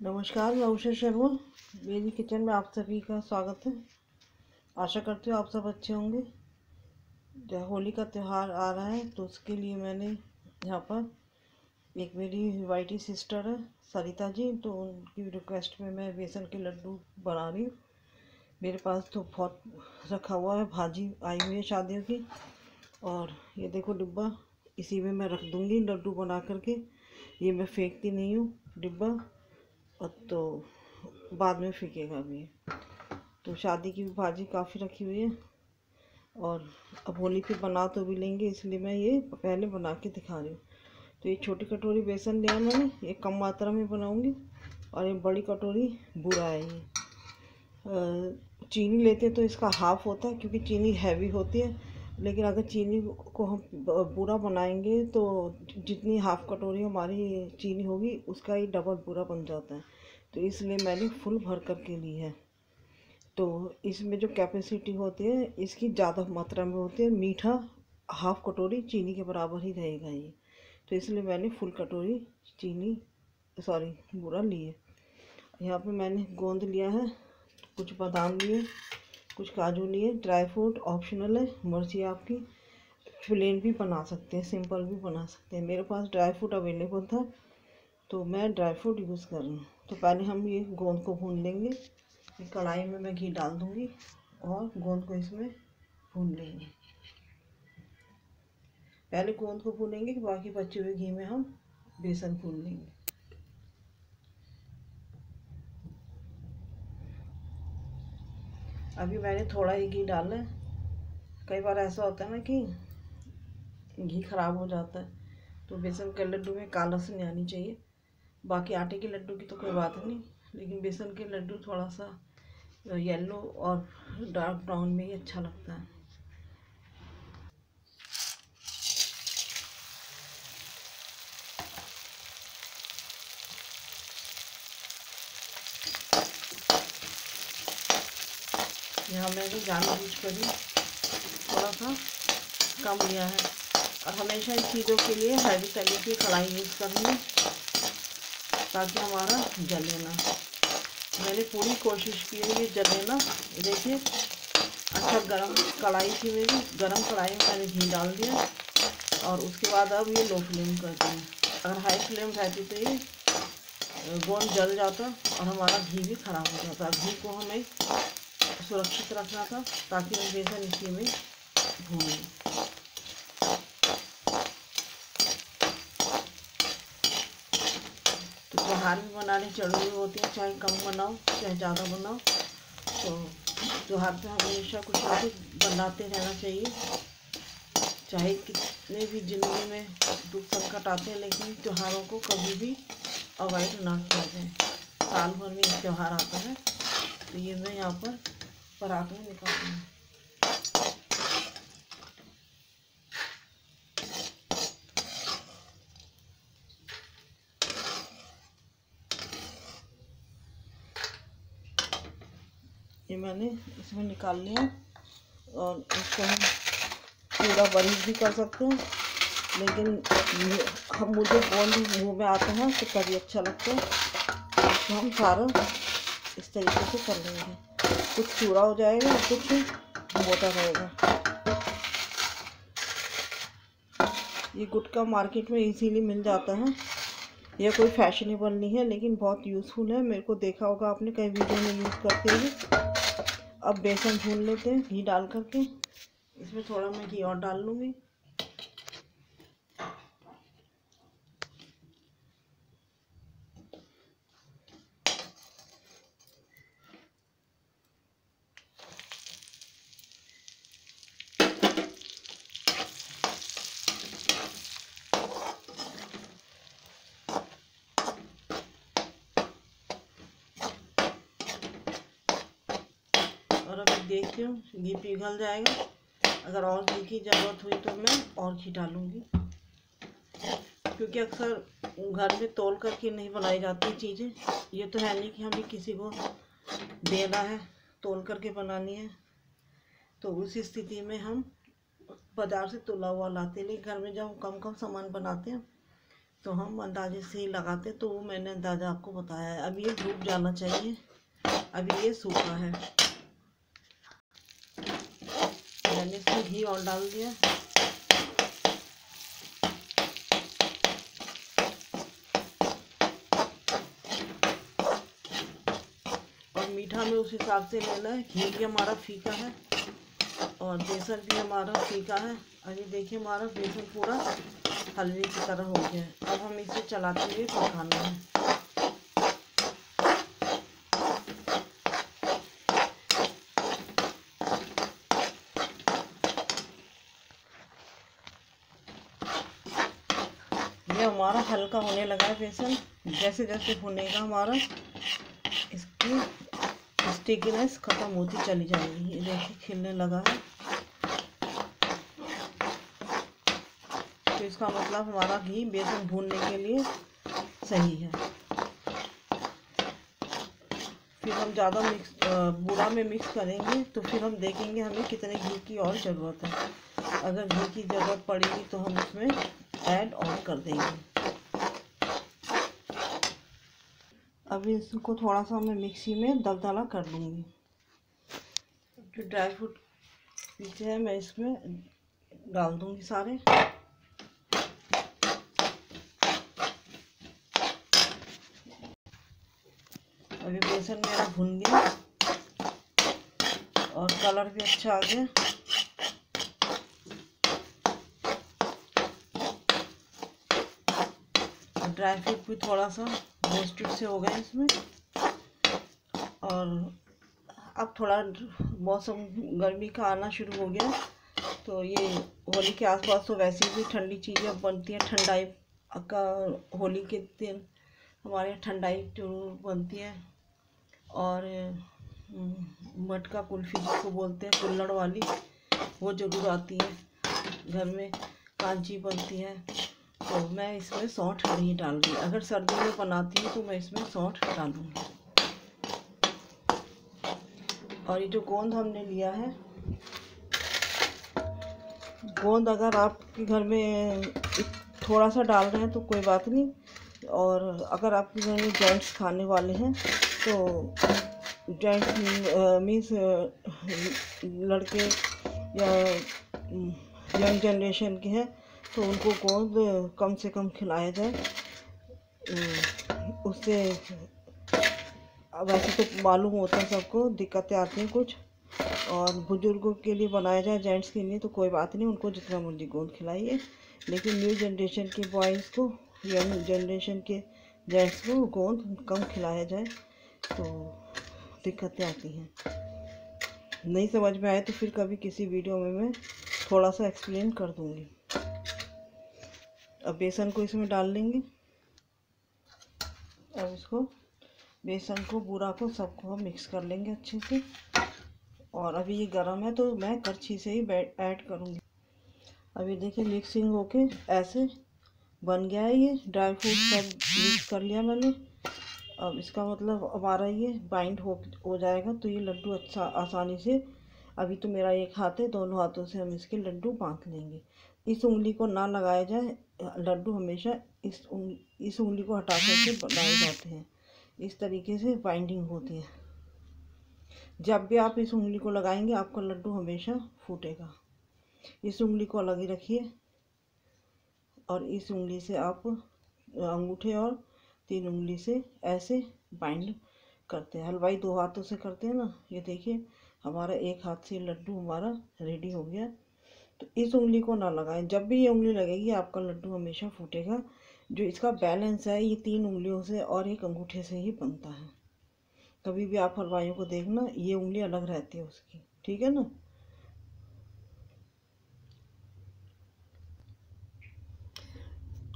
नमस्कार, मैं उषा शर्मा। मेरी किचन में आप सभी का स्वागत है। आशा करती हूँ आप सब अच्छे होंगे। जब होली का त्यौहार आ रहा है तो उसके लिए मैंने यहाँ पर एक मेरी वाइटी सिस्टर है, सरिता जी। तो उनकी रिक्वेस्ट में मैं बेसन के लड्डू बना रही हूँ। मेरे पास तो बहुत रखा हुआ है, भाजी आई हुई है शादियों की। और ये देखो डिब्बा, इसी में मैं रख दूँगी लड्डू बना करके। ये मैं फेंकती नहीं हूँ डिब्बा। और तो बाद में फेंकेगा भी तो शादी की भी भाजी काफ़ी रखी हुई है। और अब होली पे बना तो भी लेंगे, इसलिए मैं ये पहले बना के दिखा रही हूँ। तो ये छोटी कटोरी बेसन लिया मैंने, ये कम मात्रा में बनाऊँगी। और ये बड़ी कटोरी बुरा है ये। चीनी लेते हैं तो इसका हाफ़ होता है, क्योंकि चीनी हैवी होती है। लेकिन अगर चीनी को हम बुरा बनाएँगे तो जितनी हाफ़ कटोरी हमारी चीनी होगी, उसका ही डबल बुरा बन जाता है। तो इसलिए मैंने फुल भर कर के ली है। तो इसमें जो कैपेसिटी होती है, इसकी ज़्यादा मात्रा में होती है। मीठा हाफ़ कटोरी चीनी के बराबर ही रहेगा ये। तो इसलिए मैंने फुल कटोरी चीनी सॉरी बुरा लिए यहाँ पे मैंने गोंद लिया है, कुछ बादाम लिए, कुछ काजू लिए। ड्राई फ्रूट ऑप्शनल है, मर्ज़ी आपकी। प्लेन भी बना सकते हैं सिंपल भी बना सकते हैं। मेरे पास ड्राई फ्रूट अवेलेबल था तो मैं ड्राई फ्रूट यूज़ कर रही हूँ। तो पहले हम ये गोंद को भून लेंगे। कढ़ाई में मैं घी डाल दूँगी और गोंद को इसमें भून लेंगे। पहले गोंद को भूनेंगे बाकी बचे हुए घी में हम बेसन भून लेंगे। अभी मैंने थोड़ा ही घी डाला है। कई बार ऐसा होता है ना कि घी ख़राब हो जाता है तो बेसन के लड्डू में काला से नहीं आनी चाहिए। बाकी आटे के लड्डू की तो कोई बात नहीं, लेकिन बेसन के लड्डू थोड़ा सा येलो और डार्क ब्राउन में ही अच्छा लगता है। यहाँ मैंने जान बूझ कर ही थोड़ा सा कम लिया है। और हमेशा इन चीज़ों के लिए हैवी तरीके की कढ़ाई यूज़ करनी। है ताकि हमारा जले ना। मैंने पूरी कोशिश की है ये जले ना। देखिए अच्छा गरम कढ़ाई थी मेरी, गरम कढ़ाई में मैंने घी डाल दिया और उसके बाद अब ये लो फ्लेम कर हैं। अगर हाई फ्लेम रहती तो ये गोंद जल जाता और हमारा घी भी ख़राब हो जाता। घी को हमें सुरक्षित रखना था ताकि हम बेसन इसी में भून। त्योहार में बनाने ज़रूरी होती है, चाहे कम बनाओ, चाहे ज़्यादा बनाओ। तो त्योहार पे हमेशा कुछ ना कुछ बनाते रहना चाहिए। चाहे कितने भी ज़िंदगी में दुख संकट आते हैं, लेकिन त्योहारों को कभी भी अवॉइड ना किया जाए। साल भर में एक त्यौहार आता है तो ये मैं यहाँ पर पराठे निकालना ये मैंने इसमें निकाल लिया और इसको हम पूरा बरीक भी कर सकते हैं। लेकिन हम मुझे गोंद मुँह में आते हैं तो तभी अच्छा लगता है। तो हम सारा इस तरीके से कर लेंगे। कुछ चूड़ा हो जाएगा और कुछ मोटा रहेगा। ये गुटका मार्केट में इजीली मिल जाता है। यह कोई फैशनेबल नहीं है, लेकिन बहुत यूज़फुल है। मेरे को देखा होगा आपने कई वीडियो में यूज़ करते हुए। अब बेसन भून लेते हैं, घी डाल करके। इसमें थोड़ा मैं घी और डाल लूँगी। और अभी देखती हूँ घी पिघल जाएगा। अगर और घी की ज़रूरत हुई तो मैं और घी डालूँगी। क्योंकि अक्सर घर में तोल करके नहीं बनाई जाती चीज़ें। ये तो है नहीं कि हमें किसी को देना है, तोल करके बनानी है। तो उस स्थिति में हम बाज़ार से तोला हुआ लाते लेकिन घर में जब कम कम सामान बनाते हैं तो हम अंदाजे से ही लगाते तो वो मैंने अंदाज़ा आपको बताया है। अब ये डूब जाना चाहिए। अभी ये सूखा है मैंने इसमें घी और डाल दिया। और मीठा में उस हिसाब से लेना है। घी भी हमारा फीका है और बेसन भी हमारा फीका है। अभी देखिए हमारा बेसन पूरा हलवे की तरह हो गया है। अब हम इसे चलाते हुए पकाना है। ये हमारा हल्का होने लगा है बेसन। जैसे जैसे भुनेगा हमारा, इसकी स्टिकीनेस ख़त्म होती चली जाएगी। ये देखिए, खिलने लगा है। तो इसका मतलब हमारा घी बेसन भूनने के लिए सही है। फिर हम ज़्यादा मिक्स बूढ़ा में मिक्स करेंगे तो फिर हम देखेंगे हमें कितने घी की और ज़रूरत है। अगर घी की ज़रूरत पड़ेगी तो हम इसमें ऐड ऑन कर देंगे। अभी इसको थोड़ा सा मैं मिक्सी में दलदला कर लूँगी। जो ड्राई फ्रूट पीछे है मैं इसमें डाल दूँगी सारे। अभी बेसन मेरा भुन गया और कलर भी अच्छा आ गया। ड्राई फ्रूट भी थोड़ा सा रोस्टेड से हो गए इसमें। और अब थोड़ा मौसम, गर्मी का आना शुरू हो गया। तो ये होली के आसपास तो वैसे भी ठंडी चीज़ें बनती हैं, ठंडाई का होली के दिन हमारे यहाँ ठंडाई ज़रूर बनती है। और मटका कुल्फ़ी जिसको बोलते हैं कुल्लड़ वाली, वो ज़रूर आती है। घर में कांची बनती है। तो मैं इसमें सौंठ नहीं डाल रही अगर सर्दी में बनाती हूँ तो मैं इसमें सौंठ डालूँगी। और ये जो गोंद हमने लिया है, गोंद अगर आपके घर में थोड़ा सा डाल रहे हैं तो कोई बात नहीं। और अगर आपके घर में जेंट्स खाने वाले हैं तो जेंट्स मीन्स लड़के या यंग जनरेशन के हैं तो उनको गोंद कम से कम खिलाया जाए। उससे वैसे तो मालूम होता है सबको, दिक्कतें आती हैं कुछ। और बुज़ुर्गों के लिए बनाया जाए, जेंट्स के लिए तो कोई बात नहीं, उनको जितना मर्ज़ी गोंद खिलाइए। लेकिन न्यू जनरेशन के बॉयज़ को, यंग जनरेशन के जेंट्स को गोंद कम खिलाया जाए तो दिक्कतें आती हैं। नहीं समझ में आए तो फिर कभी किसी वीडियो में मैं थोड़ा सा एक्सप्लेन कर दूँगी। अब बेसन को इसमें डाल लेंगे अब इसको बेसन को, बूरा को सबको हम मिक्स कर लेंगे अच्छे से। और अभी ये गर्म है तो मैं करछी से ही ऐड करूँगी। अभी देखिए मिक्सिंग होके ऐसे बन गया है ये। ड्राई फ्रूट सब मिक्स कर लिया मैंने। अब इसका मतलब हमारा ये बाइंड हो हो जाएगा तो ये लड्डू अच्छा आसानी से। अभी तो मेरा एक हाथ है, दोनों हाथों से हम इसके लड्डू बाँध लेंगे। इस उंगली को ना लगाया जाए। लड्डू हमेशा इस उंगली इस उंगली को हटा करके बनाए जाते हैं। इस तरीके से बाइंडिंग होती है। जब भी आप इस उंगली को लगाएँगे, आपका लड्डू हमेशा फूटेगा। इस उंगली को अलग ही रखिए और इस उंगली से आप अंगूठे और तीन उंगली से ऐसे बाइंड करते हैं। हलवाई दो हाथों से करते हैं ना। ये देखिए, हमारा एक हाथ से लड्डू हमारा रेडी हो गया। तो इस उंगली को ना लगाएँ। जब भी ये उंगली लगेगी, आपका लड्डू हमेशा फूटेगा। जो इसका बैलेंस है, ये तीन उंगलियों से और एक अंगूठे से ही बनता है। कभी भी आप हलवाइयों को देखना, ये उंगली अलग रहती है उसकी। ठीक है ना?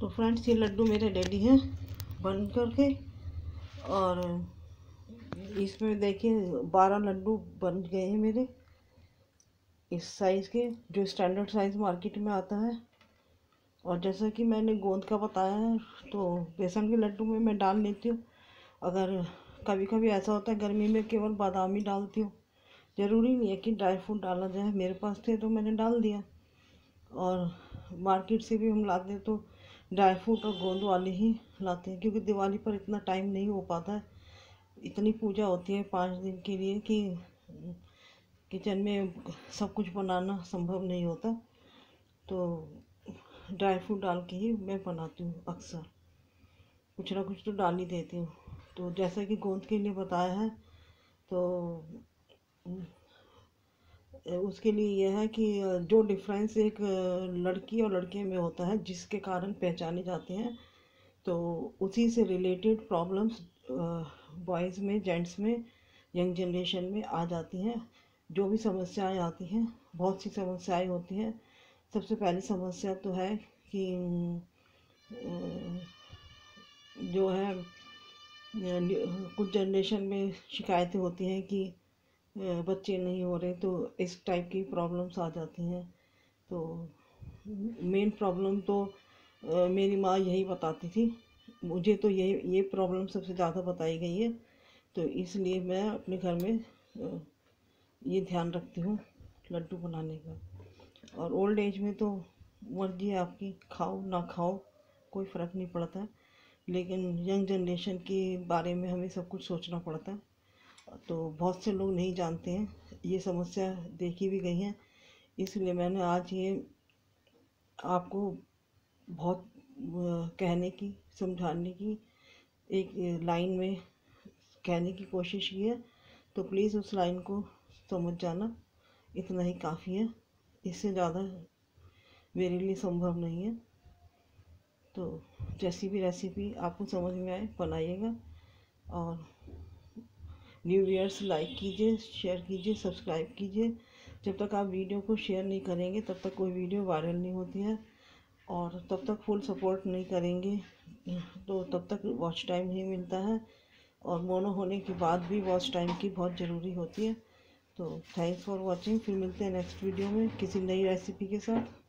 तो फ्रेंड्स ये लड्डू मेरे रेडी हैं बन करके। और इसमें देखिए, बारह लड्डू बन गए हैं मेरे। इस साइज़ के, जो स्टैंडर्ड साइज़ मार्केट में आता है। और जैसा कि मैंने गोंद का बताया है तो बेसन के लड्डू में मैं डाल लेती हूँ। अगर कभी कभी ऐसा होता है, गर्मी में केवल बादाम ही डालती हूँ। ज़रूरी नहीं है कि ड्राई फ्रूट डाला जाए, मेरे पास थे तो मैंने डाल दिया। और मार्केट से भी हम लाते तो ड्राई फ्रूट और गोंद वाले ही लाते हैं, क्योंकि दिवाली पर इतना टाइम नहीं हो पाता है। इतनी पूजा होती है पाँच दिन के लिए कि किचन में सब कुछ बनाना संभव नहीं होता तो ड्राई फ्रूट डाल के ही मैं बनाती हूँ अक्सर। कुछ ना कुछ तो डाल ही देती हूँ। तो जैसा कि गोंद के लिए बताया है तो उसके लिए यह है कि जो डिफरेंस एक लड़की और लड़के में होता है, जिसके कारण पहचाने जाते हैं तो उसी से रिलेटेड प्रॉब्लम्स बॉयज़ में जेंट्स में यंग जनरेशन में आ जाती हैं। जो भी समस्याएँ आती हैं, बहुत सी समस्याएँ होती हैं। सबसे पहली समस्या तो है कि जो है, कुछ जनरेशन में शिकायतें होती हैं कि बच्चे नहीं हो रहे तो इस टाइप की प्रॉब्लम्स आ जाती हैं। तो मेन प्रॉब्लम तो मेरी माँ यही बताती थी। मुझे तो ये ये प्रॉब्लम सबसे ज़्यादा बताई गई है। तो इसलिए मैं अपने घर में ये ध्यान रखती हूँ लड्डू बनाने का। और ओल्ड एज में तो मर्ज़ी है आपकी, खाओ ना खाओ, कोई फ़र्क नहीं पड़ता। लेकिन यंग जनरेशन के बारे में हमें सब कुछ सोचना पड़ता। है तो बहुत से लोग नहीं जानते हैं, ये समस्या देखी भी गई है। इसलिए मैंने आज ये आपको बहुत कहने की, समझाने की, एक लाइन में कहने की कोशिश की है। तो प्लीज़ उस लाइन को समझ जाना। इतना ही काफ़ी है। इससे ज़्यादा मेरे लिए संभव नहीं है। तो जैसी भी रेसिपी आपको समझ में आए, बनाइएगा। और न्यू ईयर्स लाइक कीजिए शेयर कीजिए सब्सक्राइब कीजिए। जब तक आप वीडियो को शेयर नहीं करेंगे, तब तक कोई वीडियो वायरल नहीं होती है। और तब तक फुल सपोर्ट नहीं करेंगे तो तब तक वॉच टाइम नहीं मिलता है। और मोनो होने के बाद भी वॉच टाइम की बहुत ज़रूरी होती है। तो थैंक्स फॉर वॉचिंग फिर मिलते हैं नेक्स्ट वीडियो में किसी नई रेसिपी के साथ।